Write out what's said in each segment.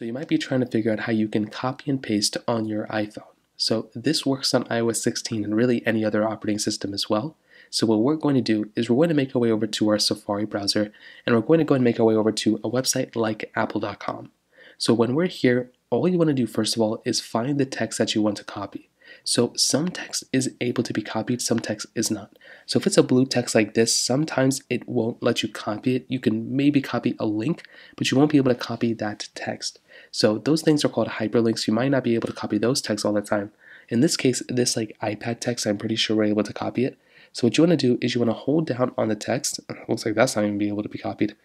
So you might be trying to figure out how you can copy and paste on your iPhone. So this works on iOS 16 and really any other operating system as well. So what we're going to do is we're going to make our way over to our Safari browser and we're going to go and make our way over to a website like apple.com. So when we're here, all you want to do first of all is find the text that you want to copy. So some text is able to be copied, some text is not. So if it's a blue text like this, sometimes it won't let you copy it. You can maybe copy a link, but you won't be able to copy that text. So those things are called hyperlinks. You might not be able to copy those texts all the time. In this case, this like iPad text, I'm pretty sure we're able to copy it. So what you want to do is you want to hold down on the text. looks like that's not even be able to be copied.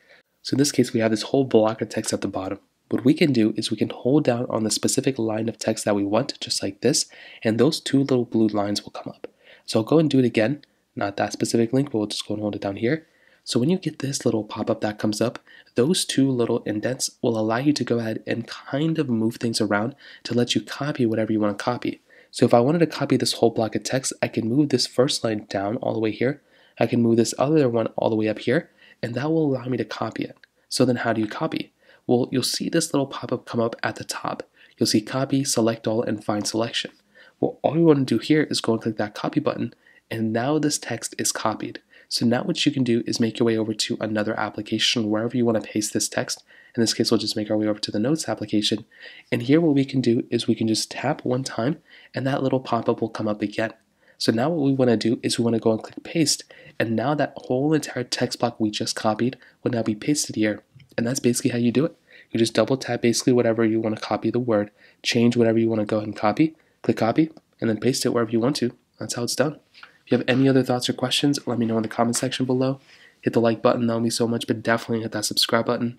So in this case, we have this whole block of text at the bottom. What we can do is we can hold down on the specific line of text that we want, just like this, and those two little blue lines will come up. So I'll go and do it again, not that specific link, but we'll just go and hold it down here. So when you get this little pop-up that comes up, those two little indents will allow you to go ahead and kind of move things around to let you copy whatever you want to copy. So if I wanted to copy this whole block of text, I can move this first line down all the way here. I can move this other one all the way up here, and that will allow me to copy it. So then how do you copy? Well, you'll see this little pop-up come up at the top. You'll see copy, select all, and find selection. Well, all you want to do here is go and click that copy button, and now this text is copied. So now what you can do is make your way over to another application wherever you want to paste this text. In this case, we'll just make our way over to the Notes application. And here what we can do is we can just tap one time and that little pop-up will come up again. So now what we want to do is we want to go and click paste. And now that whole entire text block we just copied will now be pasted here. And that's basically how you do it. You just double tap basically whatever you want to copy the word, change whatever you want to go ahead and copy, click copy, and then paste it wherever you want to. That's how it's done. If you have any other thoughts or questions, let me know in the comment section below. Hit the like button, that'll mean so much, but definitely hit that subscribe button.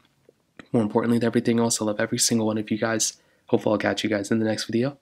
More importantly than everything else, I love every single one of you guys. Hopefully I'll catch you guys in the next video.